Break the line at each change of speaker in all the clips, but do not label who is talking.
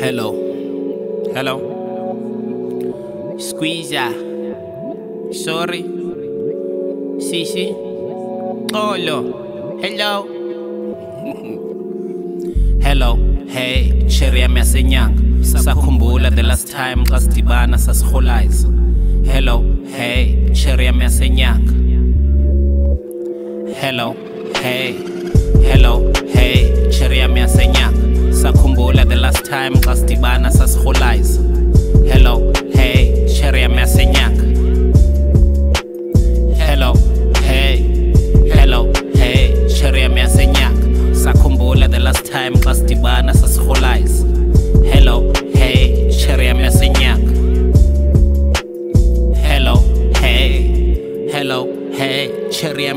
Hello. Hello. Squeeza. Sorry. Sí, sí. Hello. Hello. Hello. Hey, cherry yami yasenyanga. Sakhumbula the last time xa sidibana sasirholayisa. Hello. Hey, cherry yami yasenyanga. Hello. Hey. Hello. Hey, cherry yami yasenyanga. Sakhumbula the last time xa sidibana sasirholayiza. Hello. Hey, cherry yami yasenyanga. Hello. Hey. Hello. Hey, cherry yami yasenyanga. Sakhumbula the last time xa sidibana sasirholayiza. Hello. Hey, cheria yami yasenyanga. Hello, hey, hello, hey,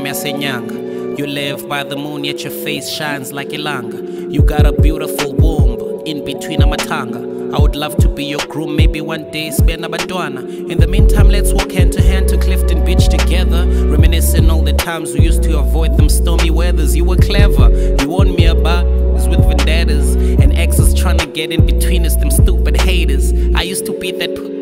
yasenyanga. You live by the moon, yet your face shines like ilanga. You got a beautiful womb in between amatanga. I would love to be your groom, maybe one day spend a abadwana. In the meantime, let's walk hand to hand to Clifton Beach together. Reminiscing all the times we used to avoid them stormy weathers. You were clever, you warned me about with vendettas and exes trying to get in between us, them stupid haters. I used to be that. P-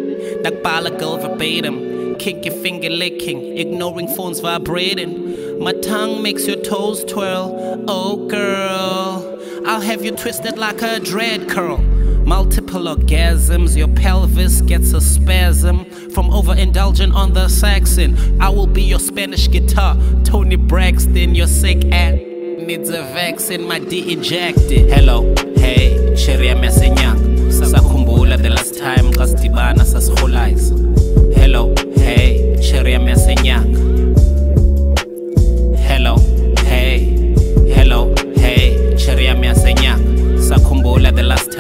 that bala girl verbatim. Kick your finger licking, ignoring phones vibrating. My tongue makes your toes twirl. Oh, girl, I'll have you twisted like a dread curl. Multiple orgasms, your pelvis gets a spasm from overindulging on the Saxon. I will be your Spanish guitar, Toni Braxton, your sick ass needs a vaccine, my D ejected. Hello, hey, cherry yasenyanga.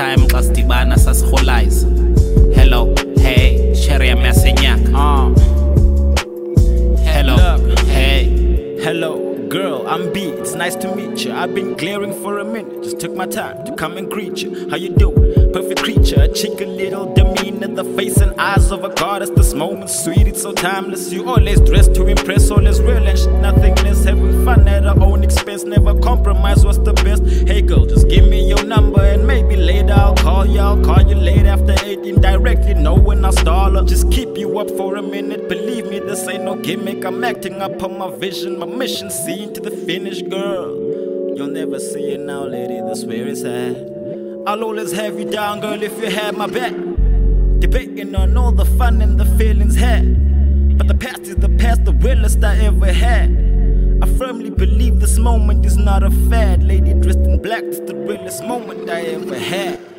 Time xa sidibana sasirholayiza. Hello, hey, cherry yasenyanga.
Uh,
Hello,
Look.
hey.
hello, girl, I'm B. It's nice to meet you. I've been glaring for a minute. Just took my time to come and greet you. How you doing? Perfect creature, a chick, a little demeanor, the face and eyes of a goddess. This moment sweet, it's so timeless. You always dress to impress, always real and shit, nothing less. Having fun at our own expense, never compromise. What's the best? Later I'll call you. Late after eight indirectly. Know when I stall up. Just keep you up for a minute. Believe me, this ain't no gimmick. I'm acting up on my vision, my mission, seeing to the finish, girl. You'll never see it now, lady. That's where it's at. I'll always have you down, girl, if you have my back. Debating on all the fun and the feelings had. But the past is the past, the realest I ever had. I firmly believe this moment is not a fad. Lady dressed in black is the realest moment I ever had.